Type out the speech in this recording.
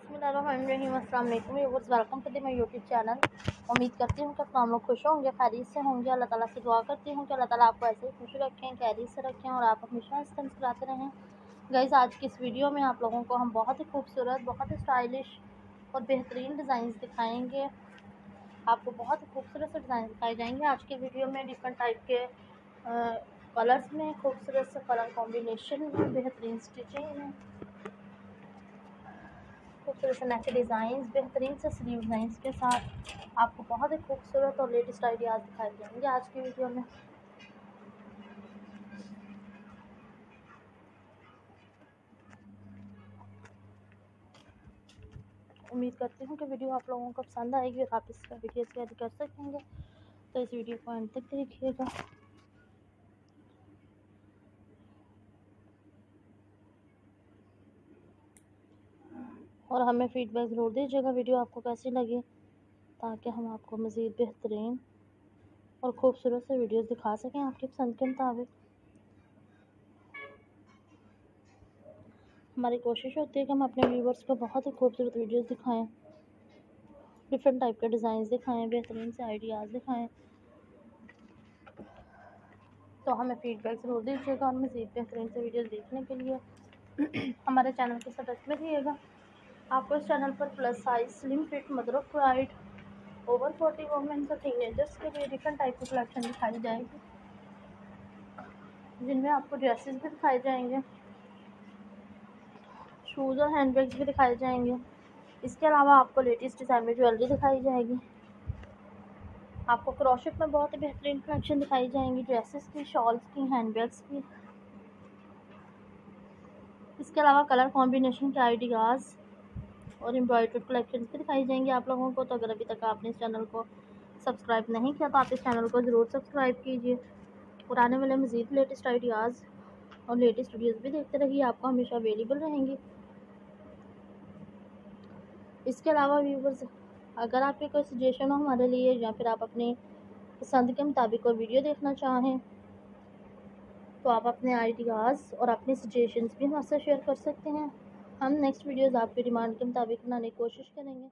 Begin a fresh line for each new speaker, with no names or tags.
अस्सलाम वालेकुम to the my YouTube channel उम्मीद करती हूँ कि आप लोग खुश होंगे, खैरियत से होंगे। अल्लाह ताला से दुआ करती हूँ कि अल्लाह ताला आपको ऐसे ही खुश रखें, खैरियत से रखें और आप हमेशा हँसते मुस्कुराते रहें। गाइज़ आज की इस वीडियो में आप लोगों को हम बहुत ही खूबसूरत, बहुत ही स्टाइलिश और बेहतरीन डिज़ाइन दिखाएँगे। आपको बहुत ही खूबसूरत से डिज़ाइन दिखाए जाएँगे। आज के वीडियो में डिफरेंट टाइप के कलर्स में, खूबसूरत से कलर कॉम्बिनेशन में, बेहतरीन स्टिचिंग में। खूबसूरत से नेक डिज़ाइन बेहतरीन से स्लीव डिज़ाइन के साथ आपको बहुत ही खूबसूरत और लेटेस्ट आइडियाज़ दिखाए जाएँगे आज की वीडियो में उम्मीद करती हूँ कि वीडियो आप लोगों को पसंद आएगी और आप इसका वीडियो शेयर कर सकेंगे। तो इस वीडियो को अंत तक देखिएगा। और हमें फ़ीडबैक ज़रूर दीजिएगा वीडियो आपको कैसी लगी, ताकि हम आपको मज़ीद बेहतरीन और ख़ूबसूरत से वीडियोस दिखा सकें आपकी पसंद के मुताबिक। हमारी कोशिश होती है कि हम अपने व्यूवर्स को बहुत ही खूबसूरत वीडियोस दिखाएँ डिफरेंट टाइप के डिज़ाइन दिखाएँ, बेहतरीन से आइडियाज़ दिखाएँ। तो हमें फ़ीडबैक ज़रूर दीजिएगा और मज़ीद बेहतरीन से वीडियोस देखने के लिए हमारे चैनल के साथ में आपको इस चैनल पर plus size slim fit mother of bride over forty womens और टीनेजर्स के लिए डिफरेंट टाइप की कलेक्शन दिखाई जाएगी। जिनमें आपको ड्रेसेस भी दिखाए जाएँगे। शूज़ और हैंड बैग्स भी दिखाए जाएँगे। इसके अलावा आपको लेटेस्ट डिज़ाइन में ज्वेलरी दिखाई जाएगी। आपको क्रोशेट में बहुत ही बेहतरीन कलेक्शन दिखाई जाएँगी। ड्रेसेस की शॉल्स की हैंड बैग्स की। इसके अलावा कलर कॉम्बिनेशन के आइडियाज़ और एम्ब्रॉयडर्ड कलेक्शन भी दिखाई जाएँगे आप लोगों को। तो अगर अभी तक आपने इस चैनल को सब्सक्राइब नहीं किया तो आप इस चैनल को ज़रूर सब्सक्राइब कीजिए। और आने वाले मज़ीद लेटेस्ट आइडियाज़ और लेटेस्ट वीडियोज़ भी देखते रहिए, आपको हमेशा अवेलेबल रहेंगी। इसके अलावा व्यूवर्स अगर आपके कोई सजेशन हो हमारे लिए या फिर आप अपनी पसंद के मुताबिक कोई वीडियो देखना चाहें तो आप अपने आइडियाज़ और अपने सजेशंस भी हमसे शेयर कर सकते हैं। हम नेक्स्ट वीडियोज़ आपकी डिमांड के मुताबिक बनाने की कोशिश करेंगे।